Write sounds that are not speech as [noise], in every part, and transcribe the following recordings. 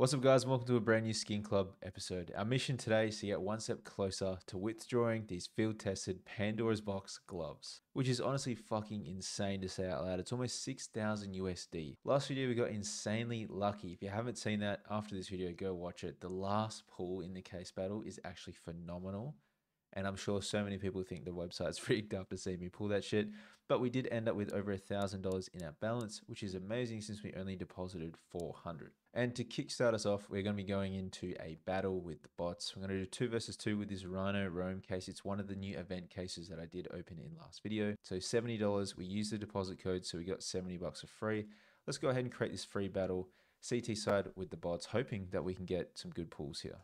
What's up, guys? Welcome to a brand new Skin Club episode. Our mission today is to get one step closer to withdrawing these field tested Pandora's Box gloves, which is honestly fucking insane to say out loud. It's almost 6,000 USD. Last video, we got insanely lucky. If you haven't seen that after this video, go watch it. The last pull in the case battle is actually phenomenal. And I'm sure so many people think the website's [laughs] rigged up to see me pull that shit. But we did end up with over a thousand dollars in our balance, which is amazing since we only deposited 400. And to kickstart us off, we're going to be going into a battle with the bots. We're going to do two versus two with this Rhino Rome case. It's one of the new event cases that I did open in last video. So $70, we use the deposit code, so we got 70 bucks for free. Let's go ahead and create this free battle CT side with the bots, hoping that we can get some good pulls here.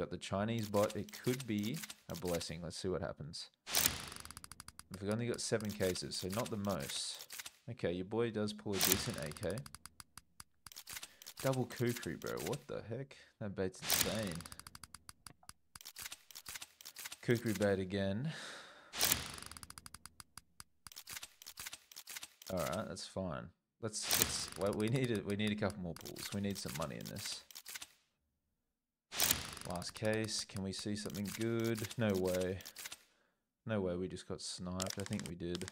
Got the Chinese bot. It could be a blessing. Let's see what happens. We've only got seven cases, so not the most. Okay, your boy does pull a decent AK. Double kukri, bro. What the heck? That bait's insane. Kukri bait again. Alright, that's fine. Let's let's we need it we need a couple more pulls. We need some money in this. Last case. Can we see something good? No way. No way we just got sniped. I think we did.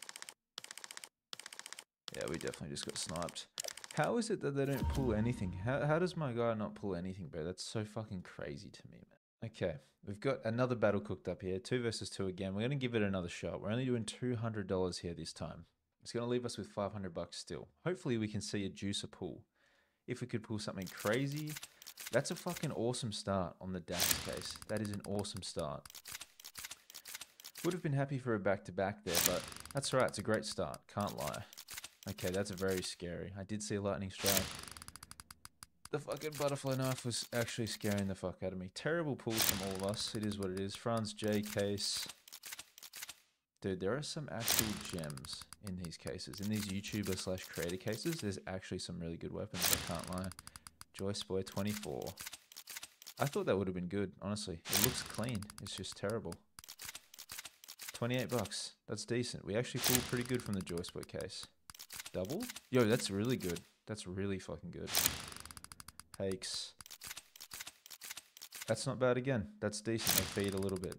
Yeah, we definitely just got sniped. How is it that they don't pull anything? How, how does my guy not pull anything, bro? That's so fucking crazy to me, man. Okay, we've got another battle cooked up here. Two versus two again. We're going to give it another shot. We're only doing $200 here this time. It's going to leave us with 500 bucks still. Hopefully we can see a juicer pull. If we could pull something crazy, that's a fucking awesome start on the Dax case. That is an awesome start. Would have been happy for a back-to-back -back there, but that's right. It's a great start. Can't lie. Okay, that's a very scary. I did see a lightning strike. The fucking butterfly knife was actually scaring the fuck out of me. Terrible pulls from all of us. It is what it is. Franz J case. Dude, there are some actual gems in these cases. In these YouTuber slash creator cases, there's actually some really good weapons, I can't lie. Joyce Boy 24. I thought that would have been good, honestly. It looks clean. It's just terrible. 28 bucks. That's decent. We actually pulled pretty good from the Joyce Boy case. Double? Yo, that's really good. That's really fucking good. Hakes. That's not bad again. That's decent. They feed a little bit.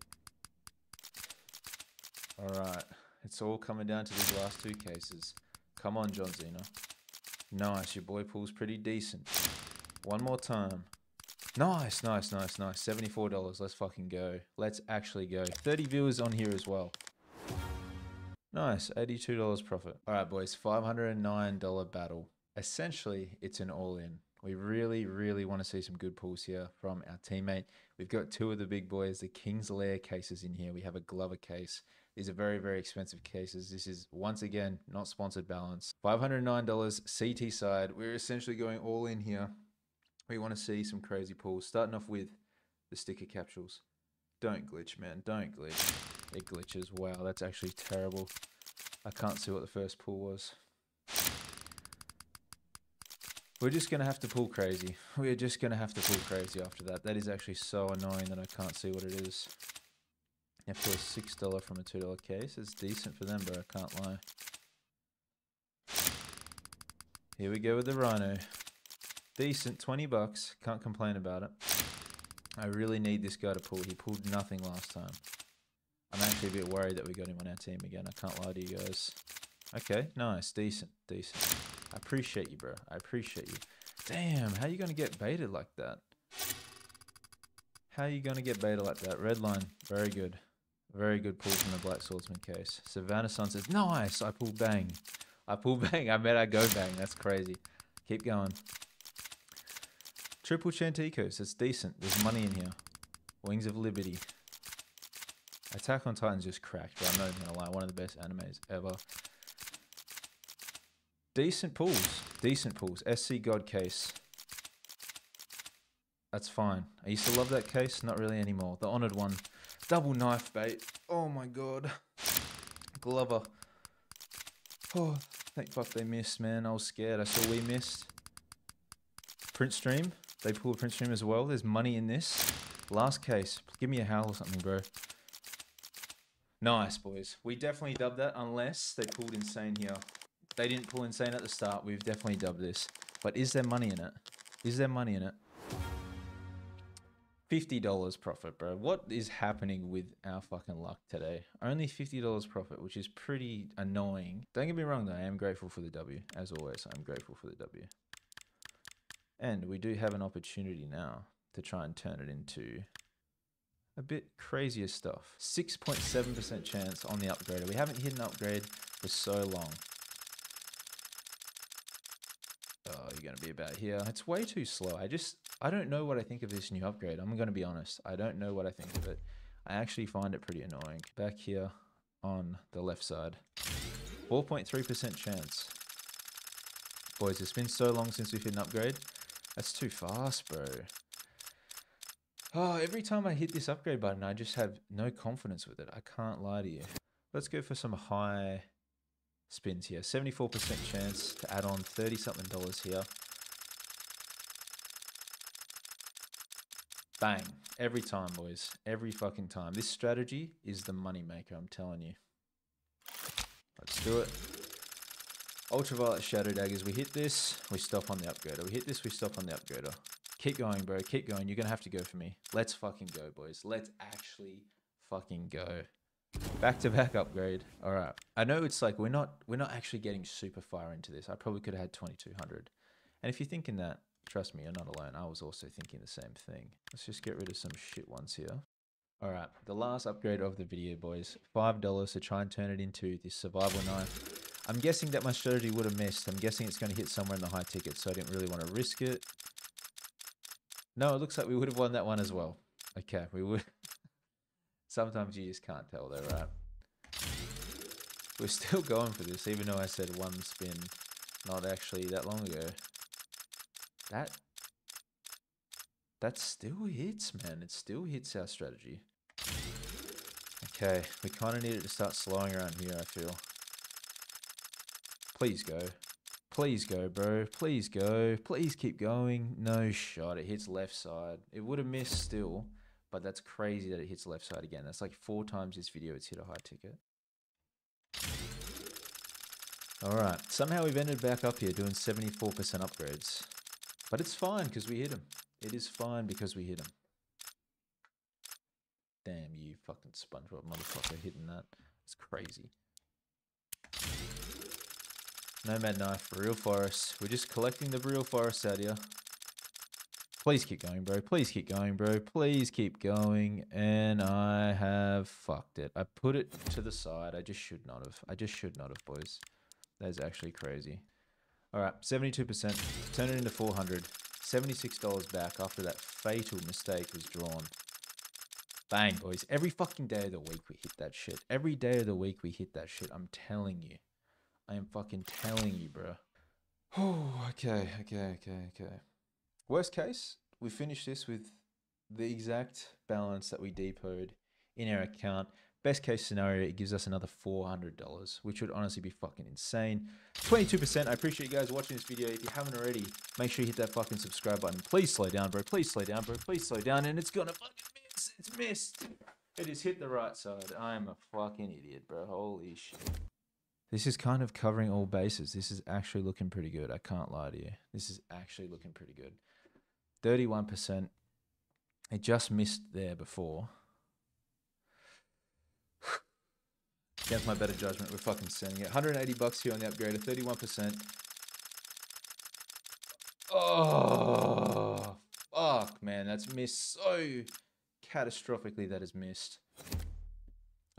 Alright. It's all coming down to these last two cases. Come on, John Cena. Nice. Your boy pulls pretty decent. One more time. Nice, nice, nice, nice. $74. Let's fucking go. Let's actually go. 30 viewers on here as well. Nice, $82 profit. All right, boys, $509 battle. Essentially, it's an all-in. We really, really want to see some good pulls here from our teammate. We've got two of the big boys, the King's Lair cases in here. We have a Glover case. These are very, very expensive cases. This is, once again, not sponsored balance. $509 CT side. We're essentially going all in here. We want to see some crazy pulls. Starting off with the sticker capsules. Don't glitch, man. Don't glitch. It glitches. Wow, that's actually terrible. I can't see what the first pull was. We're just going to have to pull crazy. We're just going to have to pull crazy after that. That is actually so annoying that I can't see what it is. Have a $6 from a $2 case. It's decent for them, but I can't lie. Here we go with the Rhino. Decent, 20 bucks. Can't complain about it. I really need this guy to pull. He pulled nothing last time. I'm actually a bit worried that we got him on our team again. I can't lie to you guys. Okay, nice. Decent, decent. I appreciate you, bro. I appreciate you. Damn, how are you going to get baited like that? How are you going to get baited like that? Red line, very good. Very good pull from the Black Swordsman case. Savannah Sun says, nice, I pull bang. I pull [laughs] bang. I bet I go bang. That's crazy. Keep going. Triple Chanticos. It's decent. There's money in here. Wings of Liberty. Attack on Titan's just cracked, but I'm not even gonna lie. One of the best animes ever. Decent pulls. Decent pulls. SC God case. That's fine. I used to love that case. Not really anymore. The Honored one. Double knife bait. Oh my god. Glover. Oh, thank fuck they missed, man. I was scared. I saw we missed. Print stream. They pull a print stream as well. There's money in this. Last case. Give me a howl or something, bro. Nice, boys. We definitely dubbed that unless they pulled insane here. They didn't pull insane at the start. We've definitely dubbed this. But is there money in it? Is there money in it? $50 profit, bro. What is happening with our fucking luck today? Only $50 profit, which is pretty annoying. Don't get me wrong, though. I am grateful for the W. As always, I'm grateful for the W. And we do have an opportunity now to try and turn it into a bit crazier stuff. 6.7% chance on the upgrader. We haven't hit an upgrade for so long. Oh, you're going to be about here. It's way too slow. I just, I don't know what I think of this new upgrade. I'm going to be honest. I don't know what I think of it. I actually find it pretty annoying. Back here on the left side. 4.3% chance. Boys, it's been so long since we've hit an upgrade. That's too fast, bro. Oh, every time I hit this upgrade button, I just have no confidence with it. I can't lie to you. Let's go for some high spins here. 74% chance to add on 30 something dollars here. Bang. Every time, boys. Every fucking time. This strategy is the money maker, I'm telling you. Let's do it. Ultraviolet Shadow Daggers. We hit this, we stop on the upgrader. We hit this, we stop on the upgrader. Keep going, bro. Keep going. You're going to have to go for me. Let's fucking go, boys. Let's actually fucking go. Back to back upgrade. All right. I know it's like we're not we're not actually getting super far into this. I probably could have had 2200. And if you're thinking that, trust me, you're not alone. I was also thinking the same thing. Let's just get rid of some shit ones here. All right, the last upgrade of the video, boys. $5 to try and turn it into this survival knife. I'm guessing that my strategy would have missed. I'm guessing it's going to hit somewhere in the high ticket, so I didn't really want to risk it. No, it looks like we would have won that one as well. Okay, we would. [laughs] Sometimes you just can't tell though, right? We're still going for this, even though I said one spin not actually that long ago. That that still hits, man. It still hits our strategy. Okay, we kind of need it to start slowing around here, I feel. Please go. Please go, bro. Please go. Please keep going. No shot. It hits left side. It would have missed still, but that's crazy that it hits left side again. That's like four times this video it's hit a high ticket. Alright, somehow we've ended back up here doing 74% upgrades. But it's fine because we hit him. It is fine because we hit him. Damn you fucking SpongeBob motherfucker hitting that. It's crazy. Nomad knife, Boreal Forest. We're just collecting the Boreal Forest out here. Please keep going, bro. Please keep going, bro. Please keep going. And I have fucked it. I put it to the side. I just should not have. I just should not have, boys. That is actually crazy. All right, 72%. Turn it into 400. $76 back after that fatal mistake was drawn. Bang, boys. Every fucking day of the week we hit that shit. Every day of the week we hit that shit. I'm telling you. I am fucking telling you, bro. Oh, [sighs] okay, okay, okay, okay. Worst case, we finish this with the exact balance that we depoted in our mm. account. Best case scenario, it gives us another $400, which would honestly be fucking insane. 22%. I appreciate you guys watching this video. If you haven't already, make sure you hit that fucking subscribe button. Please slow down, bro. Please slow down, bro. Please slow down. And it's gonna fucking miss. It's missed. It has hit the right side. I am a fucking idiot, bro. Holy shit. This is kind of covering all bases. This is actually looking pretty good. I can't lie to you. This is actually looking pretty good. 31%. It just missed there before. [sighs] Against my better judgment, we're fucking sending it. 180 bucks here on the upgrader, 31%. Oh, fuck, man. That's missed so catastrophically. That is missed.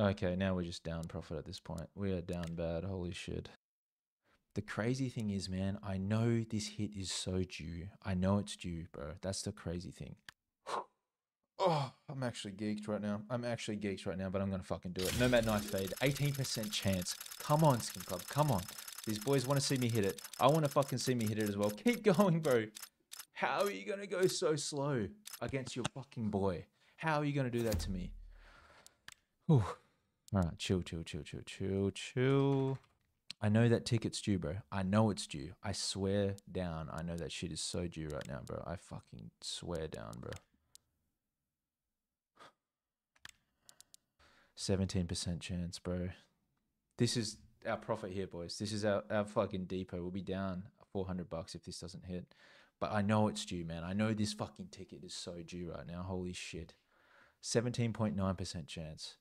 Okay, now we're just down profit at this point. We are down bad. Holy shit. The crazy thing is, man, I know this hit is so due. I know it's due, bro. That's the crazy thing. [sighs] Oh, I'm actually geeked right now. I'm actually geeked right now, but I'm going to fucking do it. Nomad Knife Fade, 18% chance. Come on, Skin Club, come on. These boys want to see me hit it. I want to fucking see me hit it as well. Keep [laughs] going, bro. How are you going to go so slow against your fucking boy? How are you going to do that to me? Whew. All right, chill, chill, chill, chill, chill, chill. I know that ticket's due, bro. I know it's due. I swear down. I know that shit is so due right now, bro. I fucking swear down, bro. 17% chance, bro. This is our profit here, boys. This is our, our fucking depot. We'll be down 400 bucks if this doesn't hit. But I know it's due, man. I know this fucking ticket is so due right now. Holy shit. 17.9% chance.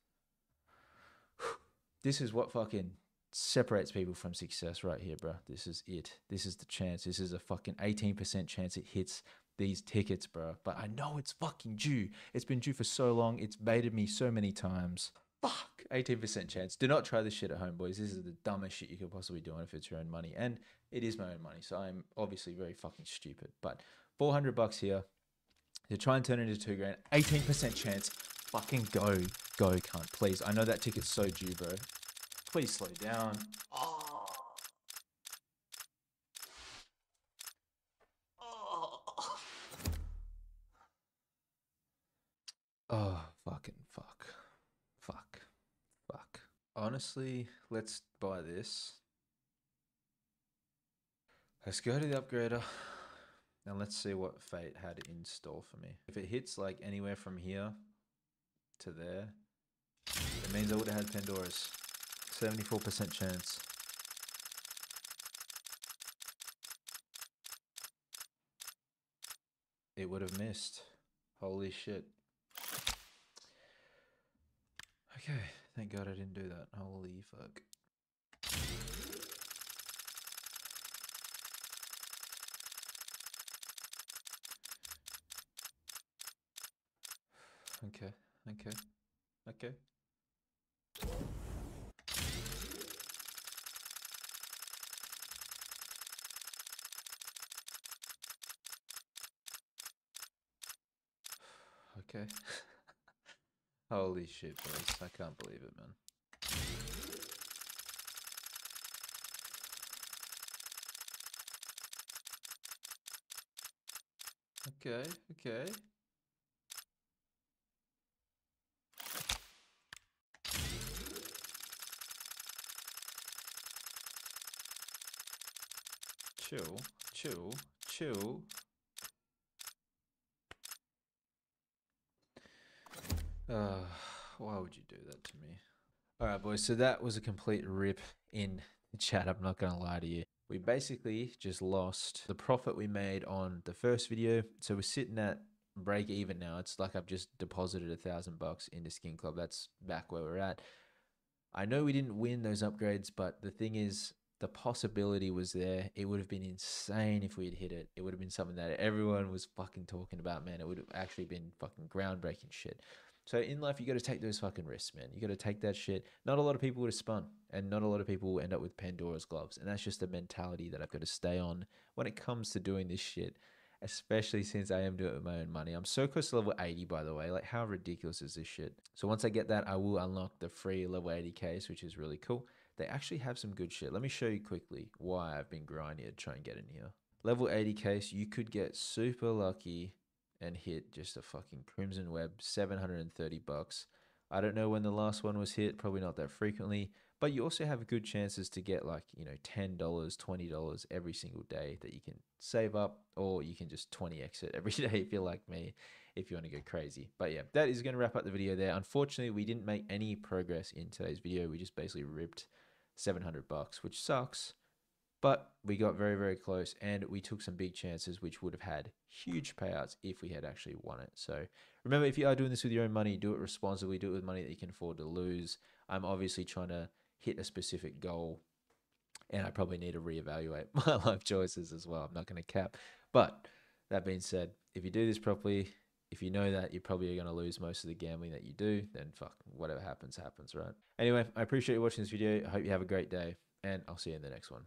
This is what fucking separates people from success right here, bro. This is it. This is the chance. This is a fucking 18% chance it hits these tickets, bro. But I know it's fucking due. It's been due for so long. It's baited me so many times. Fuck. 18% chance. Do not try this shit at home, boys. This is the dumbest shit you could possibly do if it's your own money. And it is my own money. So I'm obviously very fucking stupid. But 400 bucks here to try and turn it into two grand. 18% chance. Fucking go. Go, cunt. Please. I know that ticket's so due, bro. Please slow down. Oh. Oh. Oh, fucking fuck. Fuck. Fuck. Honestly, let's buy this. Let's go to the upgrader and let's see what fate had in store for me. If it hits like anywhere from here to there, it means I would have had Pandora's. 74% chance. It would have missed. Holy shit. Okay, thank god I didn't do that. Holy fuck. Okay, okay, okay. [sighs] Okay. [laughs] Holy shit, boys. I can't believe it, man. Okay, okay. Chill, chill, chill. Uh, why would you do that to me? All right, boys. So that was a complete rip in the chat. I'm not going to lie to you. We basically just lost the profit we made on the first video. So we're sitting at break even now. It's like I've just deposited a thousand bucks into Skin Club. That's back where we're at. I know we didn't win those upgrades, but the thing is, the possibility was there. It would have been insane if we had hit it. It would have been something that everyone was fucking talking about, man. It would have actually been fucking groundbreaking shit. So in life, you got to take those fucking risks, man. You got to take that shit. Not a lot of people would have spun, and not a lot of people will end up with Pandora's gloves. And that's just the mentality that I've got to stay on when it comes to doing this shit, especially since I am doing it with my own money. I'm so close to level 80, by the way. Like, how ridiculous is this shit? So once I get that, I will unlock the free level 80 case, which is really cool. They actually have some good shit. Let me show you quickly why I've been grinding to try and get in here. Level 80 case, you could get super lucky and hit just a fucking Crimson Web, 730 bucks. I don't know when the last one was hit, probably not that frequently, but you also have good chances to get like, you know, $10, $20 every single day that you can save up, or you can just 20x it every [laughs] day if you're like me, if you want to go crazy. But yeah, that is going to wrap up the video there. Unfortunately, we didn't make any progress in today's video. We just basically ripped 700 bucks, which sucks. But we got very, very close and we took some big chances, which would have had huge payouts if we had actually won it. So remember, if you are doing this with your own money, do it responsibly, do it with money that you can afford to lose. I'm obviously trying to hit a specific goal and I probably need to reevaluate [laughs] my life choices as well. I'm not going to cap. But that being said, if you do this properly, if you know that you're probably going to lose most of the gambling that you do, then fuck, whatever happens, happens, right? Anyway, I appreciate you watching this video. I hope you have a great day, and I'll see you in the next one.